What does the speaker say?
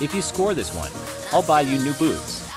If you score this one, I'll buy you new boots.